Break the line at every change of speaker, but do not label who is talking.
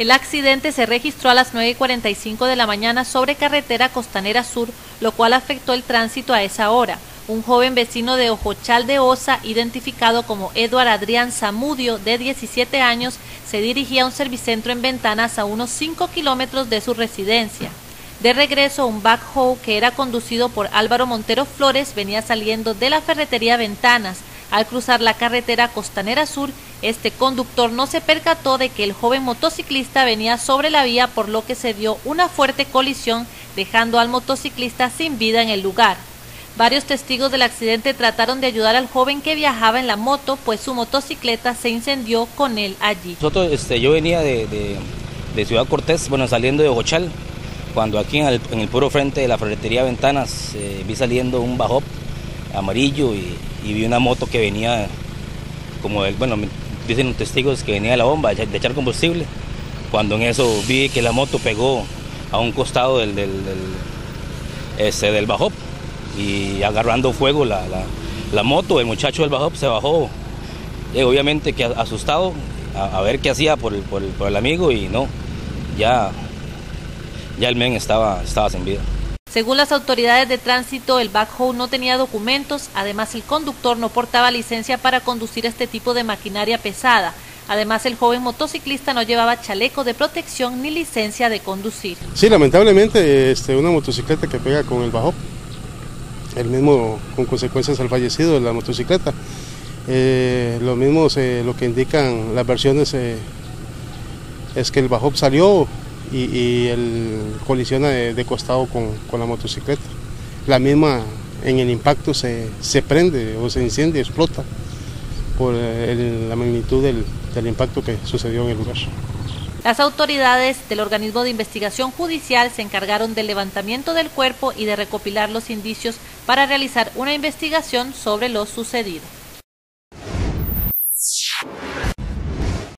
El accidente se registró a las 9.45 de la mañana sobre carretera Costanera Sur, lo cual afectó el tránsito a esa hora. Un joven vecino de Ojochal de Osa, identificado como Eduard Adrián Zamudio, de 17 años, se dirigía a un servicentro en Ventanas a unos 5 kilómetros de su residencia. De regreso, un backhoe que era conducido por Álvaro Montero Flores venía saliendo de la ferretería Ventanas. Al cruzar la carretera Costanera Sur, este conductor no se percató de que el joven motociclista venía sobre la vía, por lo que se dio una fuerte colisión, dejando al motociclista sin vida en el lugar. Varios testigos del accidente trataron de ayudar al joven que viajaba en la moto, pues su motocicleta se incendió con él allí.
Nosotros, este, yo venía de, Ciudad Cortés, bueno, saliendo de Ojochal, cuando aquí en el, puro frente de la ferretería Ventanas eh, vi saliendo un bajop amarillo y, vi una moto que venía, como el, bueno, dicen testigos que venía de la bomba, de echar combustible. Cuando en eso vi que la moto pegó a un costado del, del, este, del bajop y agarrando fuego la, moto, el muchacho del bajop se bajó, y obviamente que asustado a, ver qué hacía por el, por, por el, amigo y no, ya, ya el men estaba, estaba sin vida.
Según las autoridades de tránsito, el backhoe no tenía documentos, además el conductor no portaba licencia para conducir este tipo de maquinaria pesada. Además, el joven motociclista no llevaba chaleco de protección ni licencia de conducir.
Sí, lamentablemente, este, una motocicleta que pega con el bajo, el mismo con consecuencias al fallecido de la motocicleta. Eh, lo mismo lo que indican las versiones eh, es que el bajo salió y, el colisiona de, costado con, la motocicleta. La misma en el impacto se, prende o se incendia, explota por la magnitud del, del impacto que sucedió en el lugar.
Las autoridades del organismo de investigación judicial se encargaron del levantamiento del cuerpo y de recopilar los indicios para realizar una investigación sobre lo sucedido.